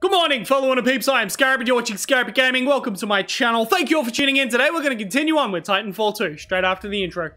Good morning, fellow interpeeps. I am Scarab, you're watching Scarabic Gaming. Welcome to my channel. Thank you all for tuning in. Today, we're going to continue on with Titanfall 2, straight after the intro.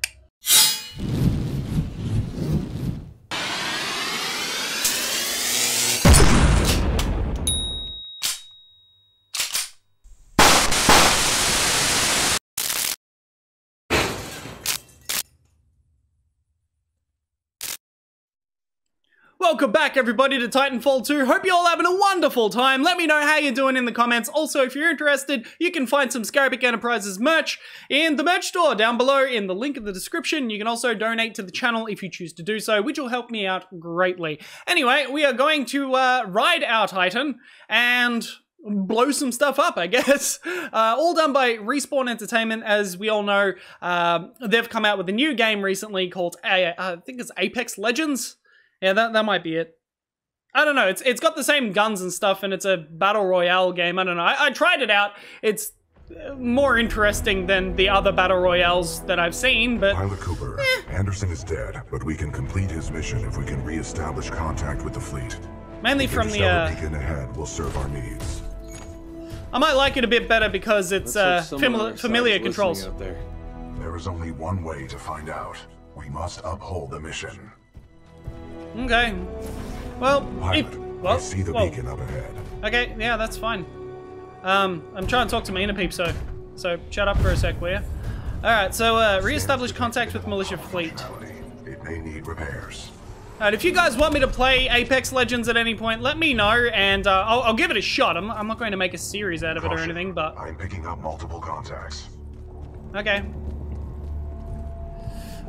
Welcome back, everybody, to Titanfall 2. Hope you're all having a wonderful time. Let me know how you're doing in the comments. Also, if you're interested, you can find some Scarabic Enterprises merch in the merch store down below in the link in the description. You can also donate to the channel if you choose to do so, which will help me out greatly. Anyway, we are going to uh, ride our Titan and blow some stuff up, I guess. Uh, all done by Respawn Entertainment. As we all know, uh, they've come out with a new game recently called, uh, I think it's Apex Legends. Yeah, that, that might be it. I don't know. It's it's got the same guns and stuff, and it's a battle royale game. I don't know. I, I tried it out. It's uh, more interesting than the other battle royales that I've seen, but Pilot Cooper, eh. Anderson is dead, but we can complete his mission if we can re-establish contact with the fleet. mainly The from the. interstellar Uh, beacon ahead will serve our needs. I might like it a bit better because it's uh, famili- familiar controls. There. There is only one way to find out. We must uphold the mission. Okay. Well, Pilot, if, I well, see the whoa. beacon up ahead. Okay, yeah, that's fine. Um, I'm trying to talk to my interpeep, so so shut up for a sec, will ya? Alright, so uh, re-establish contact with militia fleet. It may need repairs. Alright, if you guys want me to play Apex Legends at any point, let me know, and uh, I'll, I'll give it a shot. I'm, I'm not going to make a series out of it or anything, but I'm picking up multiple contacts. okay.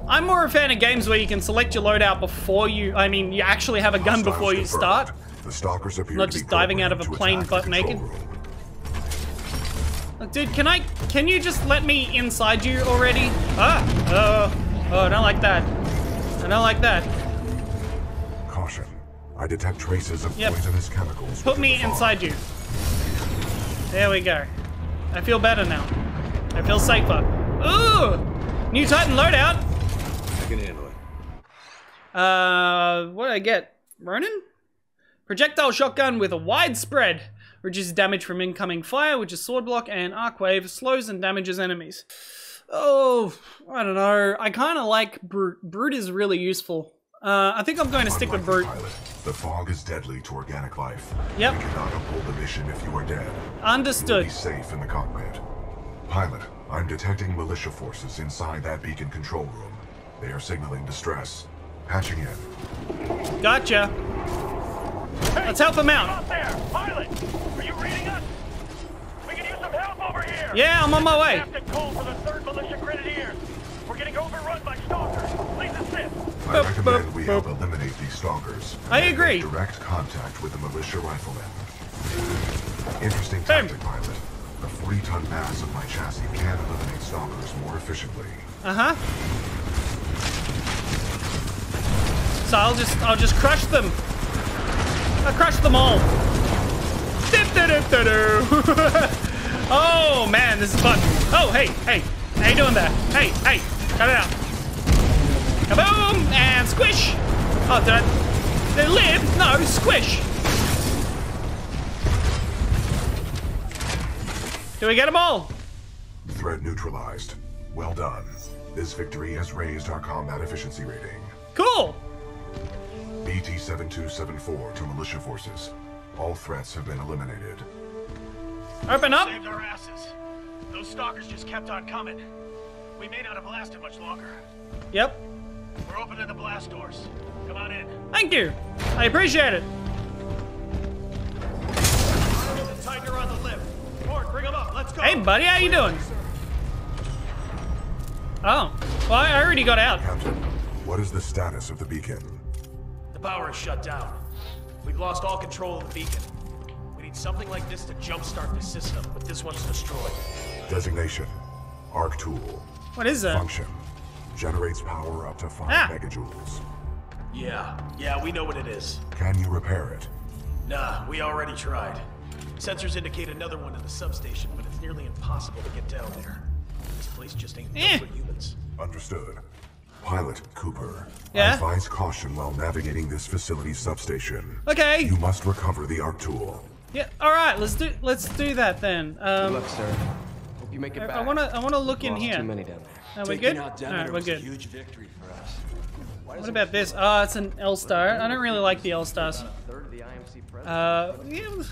I'm more a fan of games where you can select your loadout before you, I mean, you actually have a gun before you start. The stalkers appear Not just diving out of a plane butt naked. Look, Dude, can I, can you just let me inside you already? Ah, oh, oh, I don't like that. I don't like that. Caution. I detect traces of Yep. poisonous chemicals. Put me inside you. There we go. I feel better now. I feel safer. Ooh! New Titan loadout. I can handle it. Uh, what did I get? Ronin? Projectile shotgun with a wide spread. Reduces damage from incoming fire, which is sword block, and arc wave slows and damages enemies. Oh, I don't know. I kind of like Brute. Brute is really useful. Uh, I think I'm going to stick with Unlike Brute. the pilot, the fog is deadly to organic life. Yep. We cannot uphold the mission if you are dead. You Understood. be safe in the cockpit. Pilot, I'm detecting militia forces inside that beacon control room. They are signaling distress. Patching in. Gotcha. Let's help him out. Out there! Pilot! Are you reading us? We can use some help over here! Yeah, I'm on my way. Captain Cole for the 3rd Militia Grenadiers! We're getting overrun by stalkers! Please assist! I Boop, recommend boop, we boop. help eliminate these stalkers. I agree. Direct contact with the militia riflemen. Interesting Boom. tactic, pilot. The 40-ton mass of my chassis can eliminate stalkers more efficiently. Uh huh. So I'll just I'll just crush them. I'll crush them all. Oh man, this is fun. Oh hey hey, how you doing there? Hey hey, cut it out. Kaboom and squish. Oh did I? They live? No, squish. Do we get them all? Threat neutralized. Well done. This victory has raised our combat efficiency rating. Cool. BT-7274 to militia forces. All threats have been eliminated. Open up. Saved our asses. Those stalkers just kept on coming. We may not have lasted much longer. Yep. We're opening the blast doors. Come on in. Thank you. I appreciate it. The Titan are on the lift. Ford, bring them up. Let's go. Hey, buddy, how you doing? Oh, well, I already got out. Captain, what is the status of the beacon? The power is shut down. We've lost all control of the beacon. We need something like this to jumpstart the system, but this one's destroyed. Designation. Arc tool. What is that? Function. Generates power up to 5 Ah. megajoules. Yeah, yeah, we know what it is. Can you repair it? Nah, we already tried. Sensors indicate another one in the substation, but it's nearly impossible to get down there. This place just ain't built Eh. for humans. Understood. Pilot Cooper. Yeah? Advise caution while navigating this facility substation. Okay. You must recover the arc tool. Yeah. All right. Let's do let's do that then. Good Um, luck, sir. Hope you make it I, back. I wanna I wanna look in here. Too many down there. Are we Taking good? out All Demeter right, we're was a good. huge victory for us. What about this? Oh, it's an L star. I don't really like the L stars. Third of the IMC president. Uh, yeah,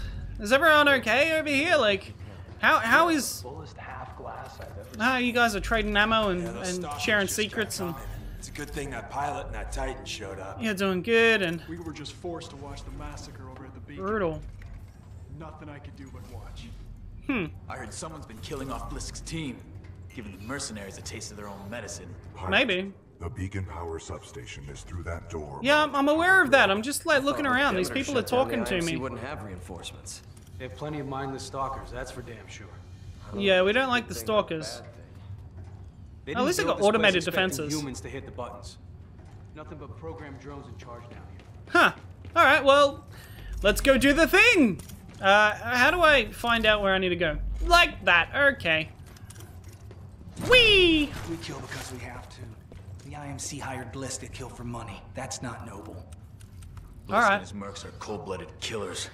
is everyone okay over here? Like, how how is Fullest half glass how you guys are trading ammo and, and sharing secrets and coming. It's a good thing that pilot and that Titan showed up. you're doing good and We were just forced to watch the massacre over at the beacon. brutal. Nothing I could do but watch. Hmm. I heard someone's been killing off Blisk's team, giving the mercenaries a taste of their own medicine. Pilot, Maybe. The beacon power substation is through that door. Yeah, I'm, I'm aware of that. I'm just like looking around. These people are talking the to IMC me. wouldn't have reinforcements. They have plenty of mindless stalkers, that's for damn sure. Yeah, we don't like the stalkers. They At least they didn't got build this automated defenses. Humans to hit the buttons. Nothing but programmed drones in charge down here. Huh. All right. Well, let's go do the thing. Uh, how do I find out where I need to go? Like that. Okay. Whee! We kill because we have to. The IMC hired Blisk to kill for money. That's not noble. Blisk All right. and his mercs are cold-blooded killers.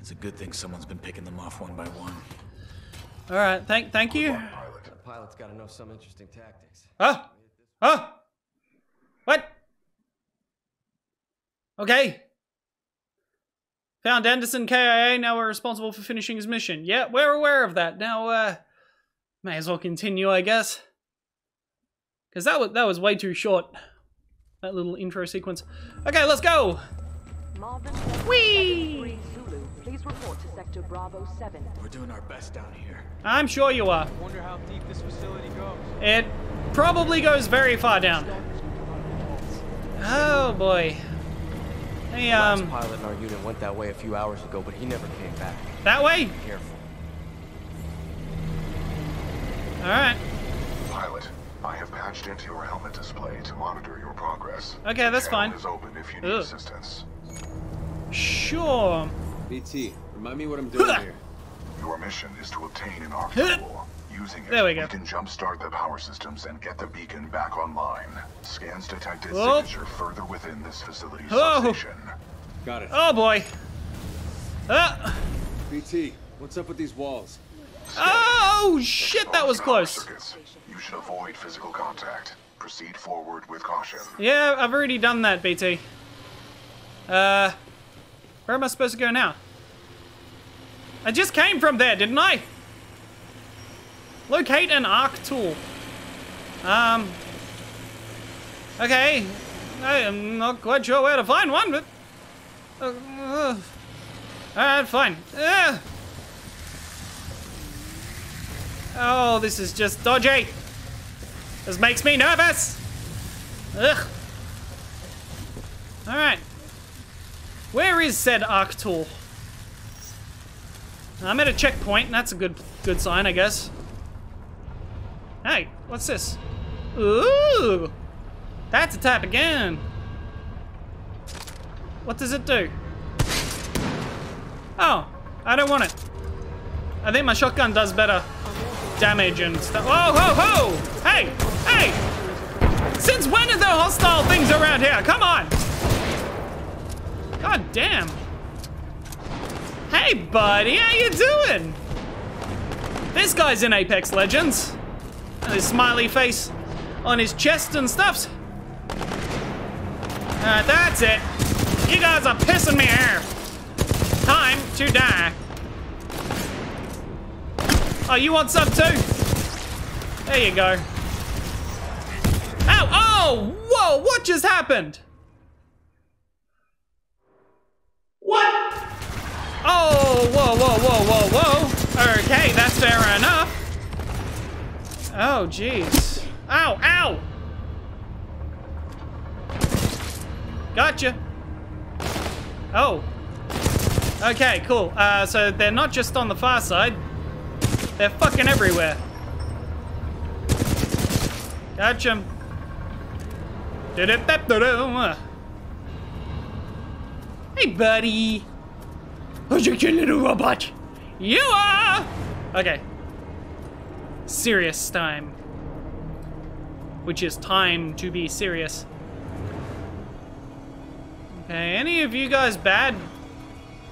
It's a good thing someone's been picking them off one by one. All right. Thank thank you. Pilot. The pilot's got to know some interesting tactics. Huh? Huh? What? Okay. Found Anderson KIA, now we're responsible for finishing his mission. Yeah, we're aware of that. Now, uh, may as well continue, I guess. Because that was, that was way too short. That little intro sequence. Okay, let's go! Marvin, Whee! Whee! Zulu, please report to Sector Bravo 7. We're doing our best down here. I'm sure you are. I Wonder how deep this facility goes. It probably goes very far down. Oh boy. Hey, Last um, pilot in our unit went that way a few hours ago, but he never came back. that way? Be Careful. Alright. Pilot, I have patched into your helmet display to monitor your progress. Okay, that's fine. channel is open if you need Ugh. assistance. Sure. BT, remind me what I'm doing here. Your mission is to obtain an arc Huh. Using it, There we go. can jumpstart the power systems and get the beacon back online. Scans detected Oh. signature further within this facility's Oh. substation. Got it. Oh boy. Uh, BT, what's up with these walls? oh shit, that was close. circuits. You should avoid physical contact. Proceed forward with caution. Yeah, I've already done that, BT. Uh, where am I supposed to go now? I just came from there, didn't I? Locate an arc tool. Um. Okay. I am not quite sure where to find one, but. Uh, uh, Alright, fine. Uh. Oh, this is just dodgy. This makes me nervous. Ugh. Alright. Where is said arc tool? I'm at a checkpoint, and that's a good good sign, I guess. Hey, what's this? Ooh! That's a tap again. What does it do? Oh, I don't want it. I think my shotgun does better damage and stuff. Whoa, whoa, whoa! Hey, hey! Since when are there hostile things around here? Come on! God damn. Hey, buddy, how you doing? This guy's in Apex Legends. And his smiley face on his chest and stuff. Alright, uh, that's it. You guys are pissing me off. Time to die. Oh, you want some too? There you go. Ow! Oh! Whoa! What just happened? What? Oh! Whoa! Whoa! Whoa! Whoa! Whoa! Okay, that's fair enough. Oh, jeez. Ow! Ow! Gotcha. Oh. Okay, cool. Uh, so they're not just on the far side. They're fucking everywhere. Gotcha. Du-du-du-du-du. Hey, buddy. Who's your cute little robot? You are! Okay. Serious time. Which is time to be serious. Okay, any of you guys bad?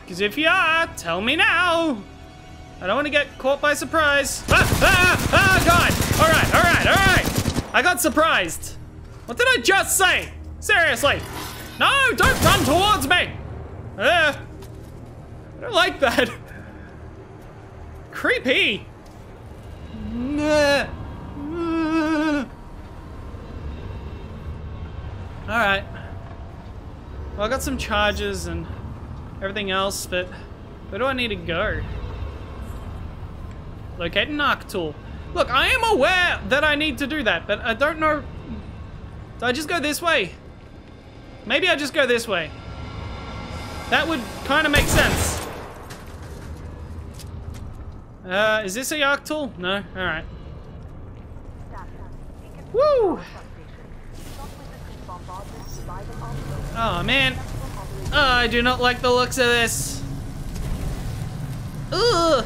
Because if you are, tell me now. I don't want to get caught by surprise. Ah, ah, ah, God. All right, all right, all right. I got surprised. What did I just say? Seriously. No, don't run towards me. Uh, I don't like that. Creepy. Nah. All right. Well, I got some charges and everything else, but where do I need to go? Locate an arc tool. Look, I am aware that I need to do that, but I don't know. Do I just go this way? Maybe I just go this way. That would kind of make sense. Uh, is this a arc tool? No? Alright. Woo! Oh, man. Oh, I do not like the looks of this. Ugh!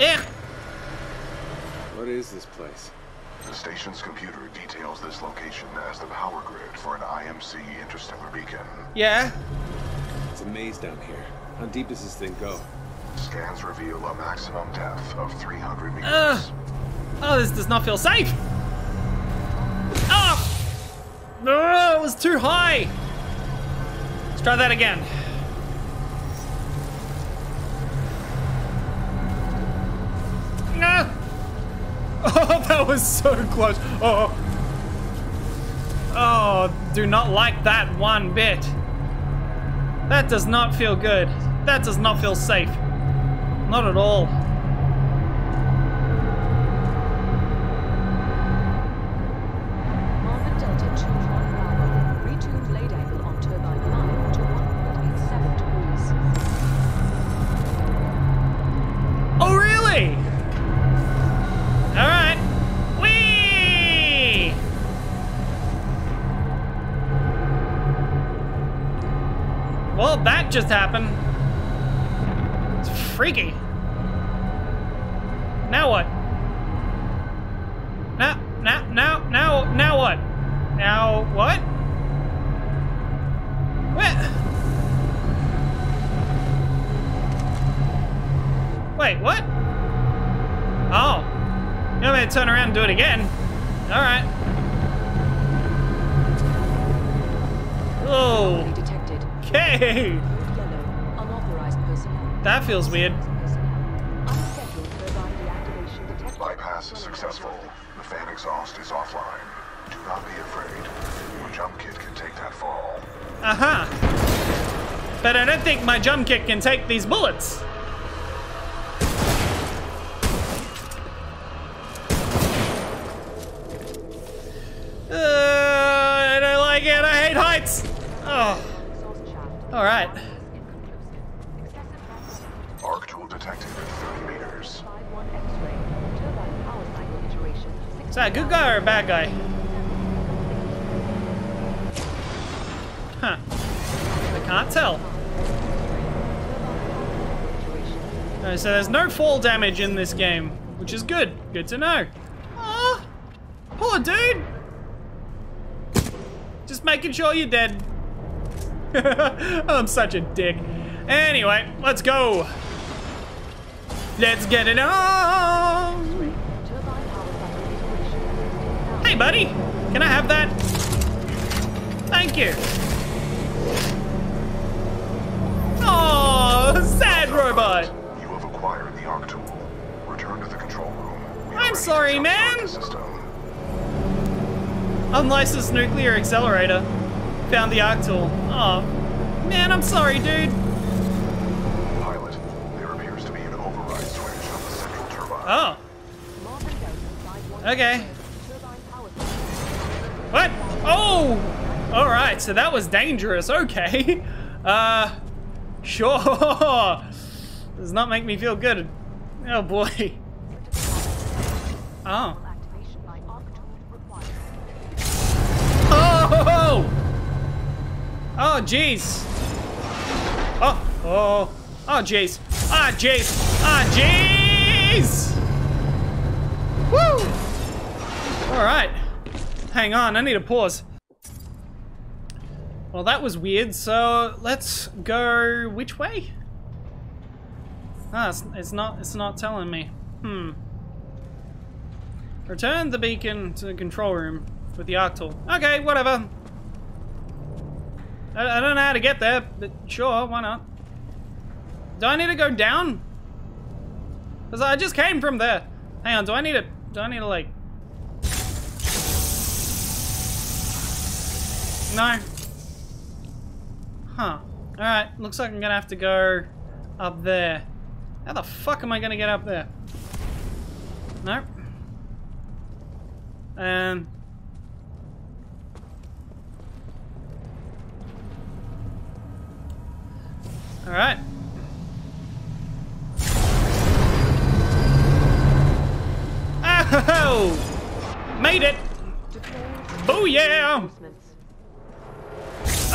Ugh! What is this place? The station's computer details this location as the power grid for an IMC interstellar beacon. Yeah? It's a maze down here. How deep does this thing go? Scans reveal a maximum depth of 300 meters. Ugh. Oh, this does not feel safe. Oh! No, it was too high. Let's try that again. No. Ah! Oh, that was so close. Oh. Oh, do not like that one bit. That does not feel good. That does not feel safe. Not at all. Just happened. It's freaky. Now what? Now, now, now, now, now what? Now what? What? Wait, what? Oh. You want me to turn around and do it again? Alright. Oh. Detected. Okay. Yellow. Unauthorized personnel. That feels weird. Unscheduled turbine deactivation detected. Bypass successful. The fan exhaust is offline. Do not be afraid. Your jump kit can take that fall. Uh-huh. But I don't think my jump kick can take these bullets. Uh, I don't like it. I hate heights. Oh. All right. Arc tool detected at 30 meters. Is that a good guy or a bad guy? Huh. I can't tell. Uh, so there's no fall damage in this game, which is good. Good to know. Oh, poor dude. Just making sure you're dead. I'm such a dick. Anyway, let's go. Let's get it on. Hey, buddy. Can I have that? Thank you. Oh, sad robot. You have acquired the arc tool. Return to the control room. We I'm sorry, man. Unlicensed nuclear accelerator. Found the arc tool. Oh, man, I'm sorry, dude. Pilot, there appears to be an override switch on the central turbine. Oh. Okay. What? Oh! Alright, so that was dangerous. Okay. Uh, sure. Does not make me feel good. Oh boy. Oh. Oh! Oh, jeez. Oh, oh. Oh, jeez. Ah, jeez. Ah, jeez! Woo! Alright. Hang on, I need a pause. Well, that was weird, so let's go... which way? Ah, it's, it's not. It's not telling me. Hmm. Return the beacon to the control room with the arc tool. Okay, whatever. I, I don't know how to get there, but sure, why not? Do I need to go down? Cause I just came from there. Hang on, do I need to? Do I need to like? No. Huh. Alright, looks like I'm gonna have to go up there. How the fuck am I gonna get up there? Nope. Um. Alright. Oh! Made it! Oh yeah!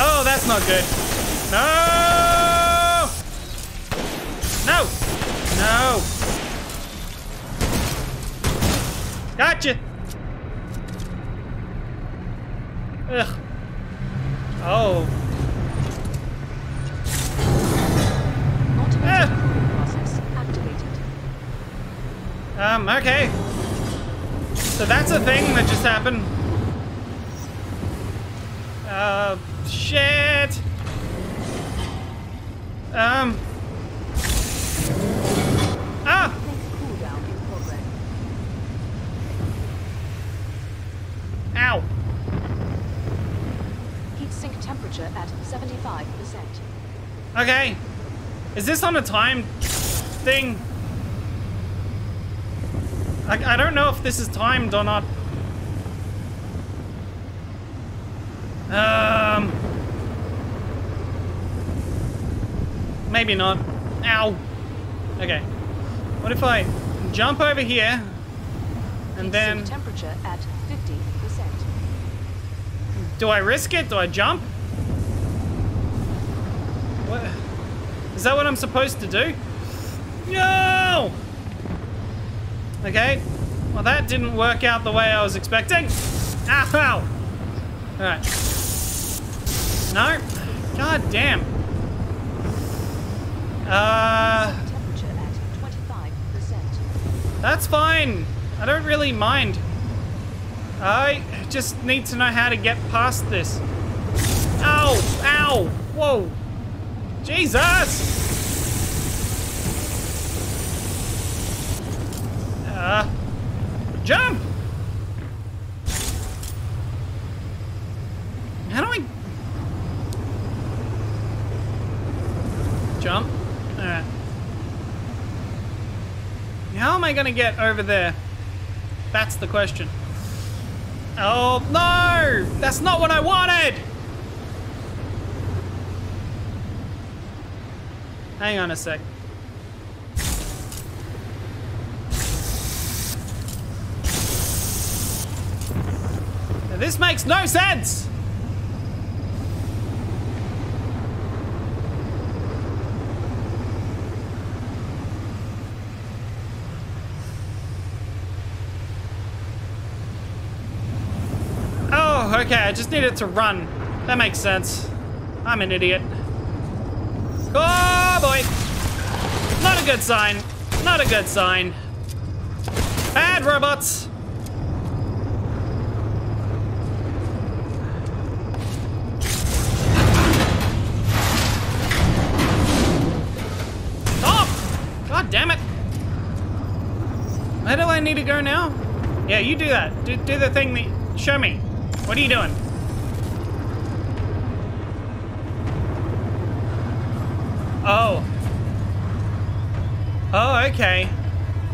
Oh, that's not good. No! No! No! Gotcha! Ugh. Oh. Automated process activated. Um, okay. So that's a thing that just happened. Uh, shit. Um. Ah! Cooldown in progress. Ow. Heat sink temperature at 75%. Okay. Is this on a time thing? I, I don't know if this is timed or not. Um. Maybe not. Ow. Okay. What if I jump over here and then temperature at 50%. do I risk it? Do I jump? What? Is that what I'm supposed to do? No! Okay. Well, that didn't work out the way I was expecting. Ah ow! Alright. No. God damn. Uh, Temperature at 25%. that's fine. I don't really mind. I just need to know how to get past this. Ow! Ow! Whoa! Jesus! Uh, jump! How do I... Jump? Alright. How am I gonna get over there? That's the question. Oh, no! That's not what I wanted! Hang on a sec. Now, this makes no sense! Oh, okay, I just needed to run. That makes sense. I'm an idiot. Oh boy! Not a good sign. Not a good sign. Bad robots. Oh! God damn it! Where do I need to go now? Yeah, you do that. Do, do the thing that. Show me. What are you doing? Oh. Oh, okay.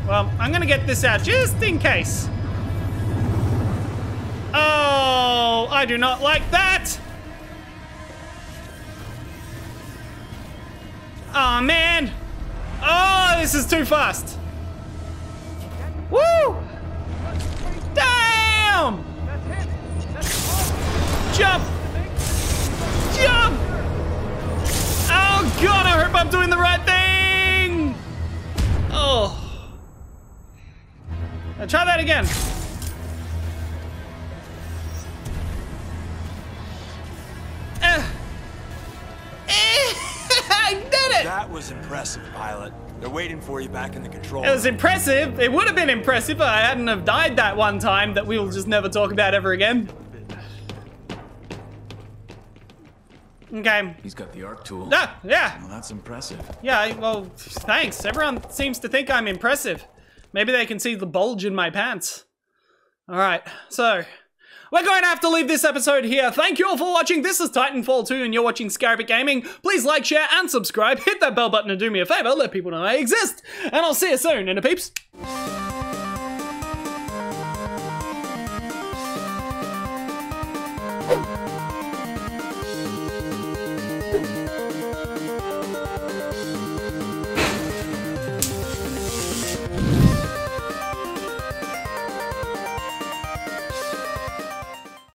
Well, I'm gonna get this out just in case. Oh, I do not like that. Oh, man. Oh, this is too fast. Again. Eh. Eh, I did it! That was impressive. impressive, pilot. They're waiting for you back in the control It was room. impressive. It would have been impressive if I hadn't have died that one time that we will just never talk about ever again. Okay. He's got the arc tool. Ah, yeah. Well, that's impressive. Yeah, well, thanks. Everyone seems to think I'm impressive. Maybe they can see the bulge in my pants. All right, so we're going to have to leave this episode here. Thank you all for watching. This is Titanfall 2, and you're watching Scarabic Gaming. Please like, share, and subscribe. Hit that bell button and do me a favor. Let people know I exist. And I'll see you soon, interpeeps.